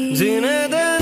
Zine de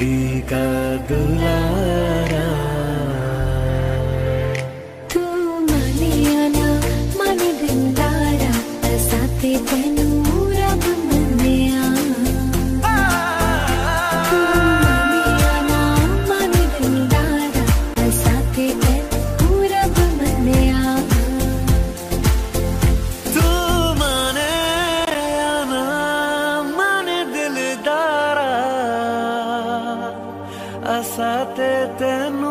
Andika Gelaran さてての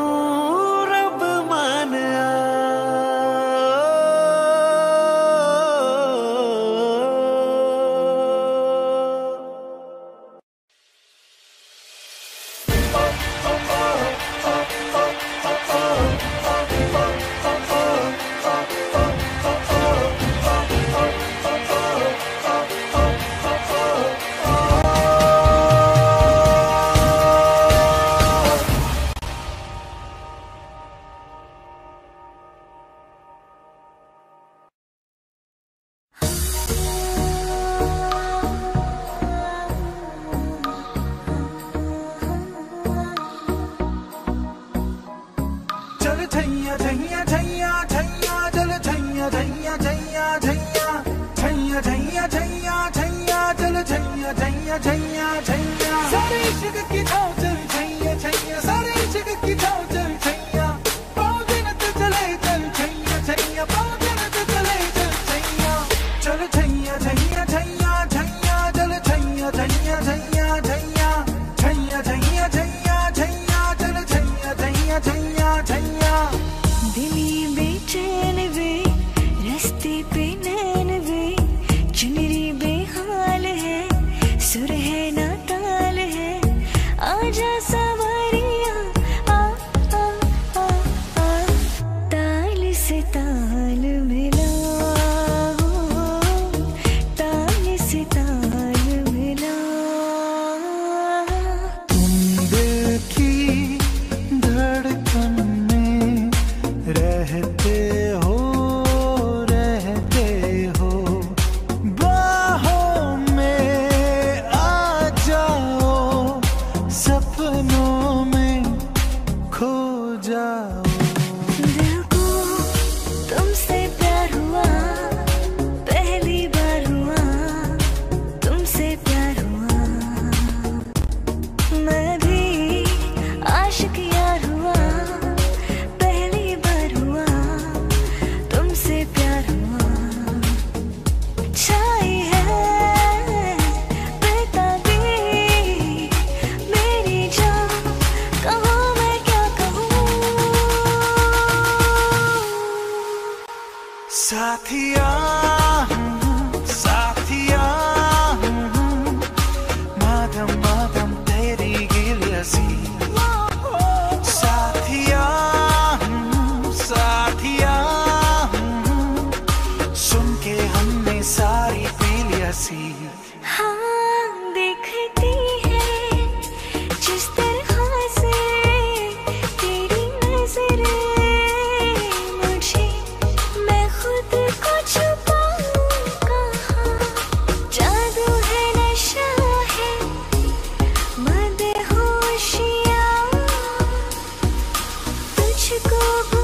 沉呀，沉。दिया मदहोशियाँ तुझको